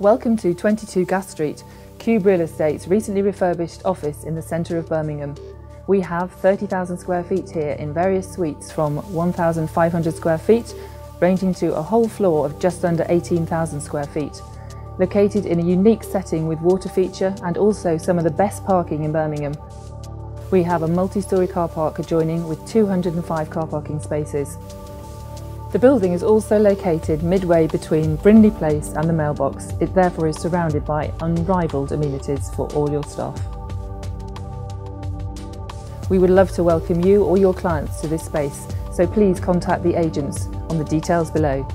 Welcome to 22 Gas Street, Cube Real Estate's recently refurbished office in the centre of Birmingham. We have 30,000 square feet here in various suites from 1,500 square feet, ranging to a whole floor of just under 18,000 square feet. Located in a unique setting with water feature and also some of the best parking in Birmingham. We have a multi-storey car park adjoining with 205 car parking spaces. The building is also located midway between Brindley Place and the mailbox. It therefore is surrounded by unrivaled amenities for all your staff. We would love to welcome you or your clients to this space, so please contact the agents on the details below.